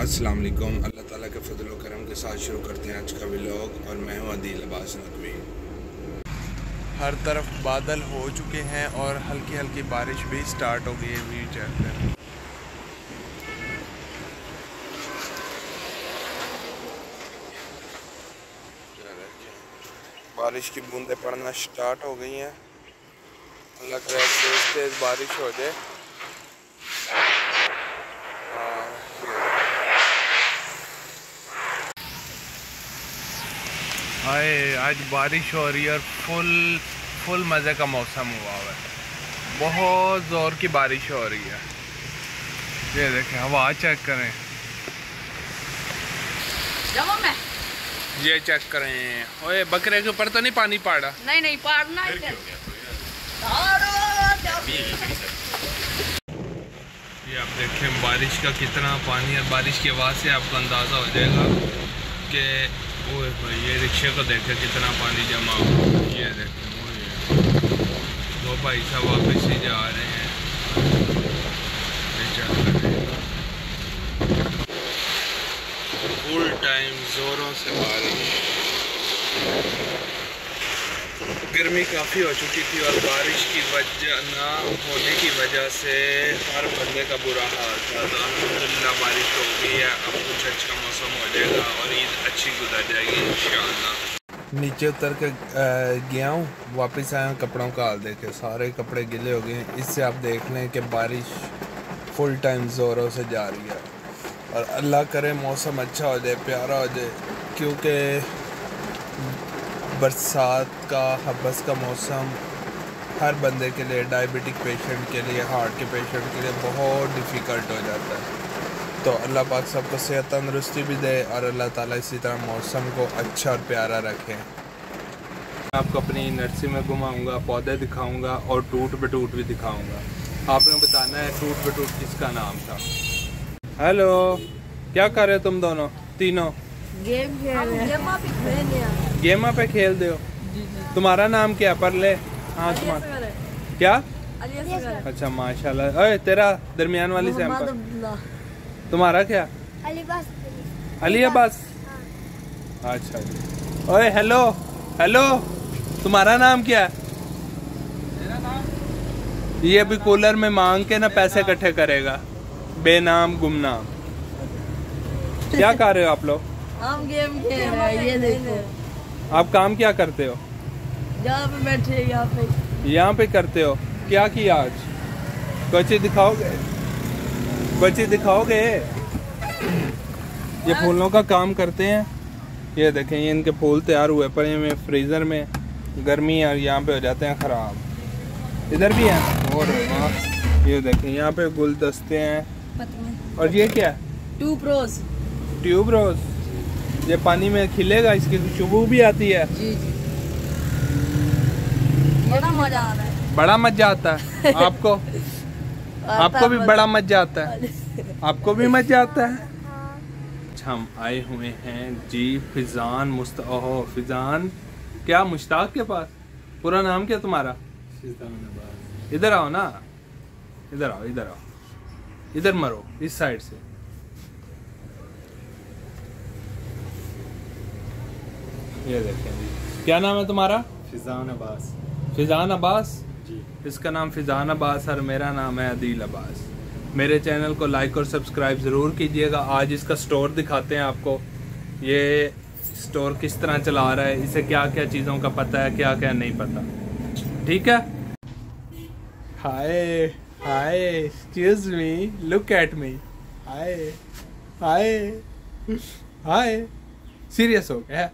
अस्सलाम वालेकुम। अल्लाह ताला के फजल करम के साथ शुरू करते हैं आज का व्लॉग और मैं हूँ अदील अब्बास नकवी। हर तरफ़ बादल हो चुके हैं और हल्की हल्की बारिश भी स्टार्ट हो गई है व्यू चेक बारिश की बूंदें पड़ना स्टार्ट हो गई हैं। अल्लाह करे तेज़ तेज़ बारिश हो जाए। आए आज बारिश हो रही है और फुल फुल मज़े का मौसम हुआ हुआ है। बहुत ज़ोर की बारिश हो रही है। ये देखें हवा चेक करें। ये चेक करें। ओए बकरे के ऊपर तो नहीं पानी पड़ा? नहीं नहीं पाड़ना ये आप देखें बारिश का कितना पानी है बारिश की आवाज़ से आपको अंदाज़ा हो जाएगा कि ओए भाई, ये रिक्शे को देखें कितना पानी जमा हुआ। ये देखें वो वो भाई साहब वापस ही जा रहे हैं। फुल टाइम ज़ोरों से बारिश। गर्मी काफ़ी हो चुकी थी और बारिश की वजह, ना होने की वजह से हर बंदे का बुरा हाल था। तो अच्छा मौसम हो जाएगा और ईद अच्छी गुजर जाएगी नीचे उतर के गया हूँ, वापस आया कपड़ों का हाल देखे सारे कपड़े गिले हो गए इससे आप देख लें कि बारिश फुल टाइम ज़ोरों से जा रही है। और अल्लाह करे, मौसम अच्छा हो जाए, प्यारा हो जाए, क्योंकि बरसात का हबस का मौसम हर बंदे के लिए डायबिटिक पेशेंट के लिए हार्ट के पेशेंट के लिए बहुत डिफ़िकल्ट हो जाता है। तो अल्लाह पाक सबको सेहत तंदरुस्ती भी दे और अल्लाह ताला इसी तरह मौसम को अच्छा और प्यारा रखे। आपको अपनी नर्सरी में घुमाऊँगा पौधे दिखाऊँगा और टूट बटूट भी दिखाऊँगा। आपने बताना है टूट बटूट किसका नाम था? हेलो क्या कर रहे हो तुम दोनों? तीनों? गेम खेल गेमा पे खेल दो तुम्हारा नाम क्या पर ले हाँ तुम्हारा। क्या? अच्छा माशाल्लाह। ओए तेरा दरमियान वाली सैंपल तुम्हारा क्या? अली अब्बास अच्छा जी ओए हेलो हेलो तुम्हारा नाम क्या है? ये अभी कूलर में मांग के ना पैसे इकट्ठे करेगा। बेनाम गुमनाम। क्या कर रहे हो आप लोग? हम गेम खेल रहे हैं ये देखो। आप काम क्या करते हो? यहाँ पे बैठे यहाँ पे। यहाँ पे करते हो। क्या किया आज? कोई चीज़ दिखाओगे? कुछ दिखाओगे? ये फूलों का काम करते हैं। ये देखें ये इनके फूल तैयार हुए पर में फ्रीज़र में गर्मी और यहाँ पे हो जाते हैं ख़राब। इधर भी हैं। और ये देखें यहाँ पे गुलदस्ते हैं। और ये क्या? Tuberose. Tuberose. ये पानी में खिलेगा इसकी खुशबू भी आती है। जी जी। बड़ा मज़ा आ रहा है। बड़ा मज़ा आता है। आपको? आपको भी बड़ा मज़ा आता है। आपको भी मज़ा आता है? अच्छा हम आए हुए हैं जी फिजान मुस्त फिजान क्या मुश्ताक के पास? पूरा नाम क्या तुम्हारा? इधर आओ ना। इधर आओ इधर आओ। इधर मरो इस साइड से। ये देखें क्या नाम है तुम्हारा? फिजान अब्बास। फिजान अब्बास? इसका नाम फिजान अब्बास, और मेरा नाम है अदील अब्बास। मेरे चैनल को लाइक और सब्सक्राइब ज़रूर कीजिएगा। आज इसका स्टोर दिखाते हैं आपको। ये स्टोर किस तरह चला रहा है, इसे क्या क्या चीज़ों का पता है क्या क्या नहीं पता। ठीक है? Hi hi excuse me look at me hi hi hi. Serious हो गया?